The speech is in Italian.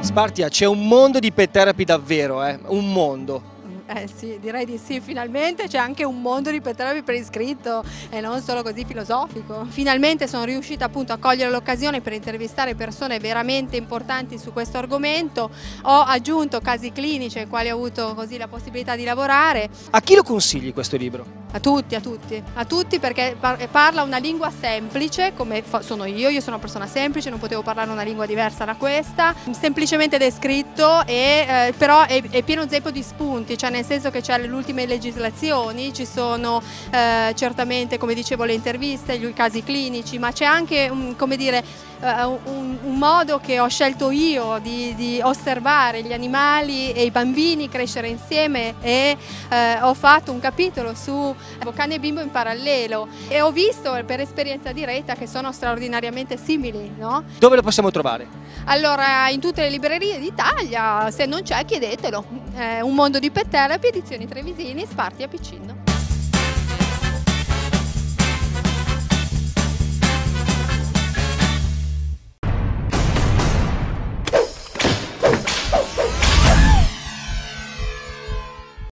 Spartia, c'è un mondo di pet therapy davvero, eh? un mondo. Eh sì, direi di sì, finalmente c'è anche un mondo di petrolio per iscritto e non solo così filosofico. Finalmente sono riuscita appunto a cogliere l'occasione per intervistare persone veramente importanti su questo argomento, ho aggiunto casi clinici ai quali ho avuto così la possibilità di lavorare. A chi lo consigli questo libro? A tutti, a tutti, a tutti perché parla una lingua semplice come sono io, io sono una persona semplice, non potevo parlare una lingua diversa da questa, semplicemente descritto e eh, però è, è, pieno zeppo di spunti, cioè nel senso che c'è le ultime legislazioni, ci sono eh, certamente come dicevo le interviste, i casi clinici, ma c'è anche un, come dire, eh, un, un, modo che ho scelto io di, di, osservare gli animali e i bambini crescere insieme e eh, ho fatto un capitolo su cane e bimbo in parallelo e ho visto per esperienza diretta che sono straordinariamente simili. No? Dove lo possiamo trovare? Allora in tutte le librerie d'Italia, se non c'è chiedetelo. È un mondo di pet therapy, edizioni Trevisini, Sparti a Piccinno.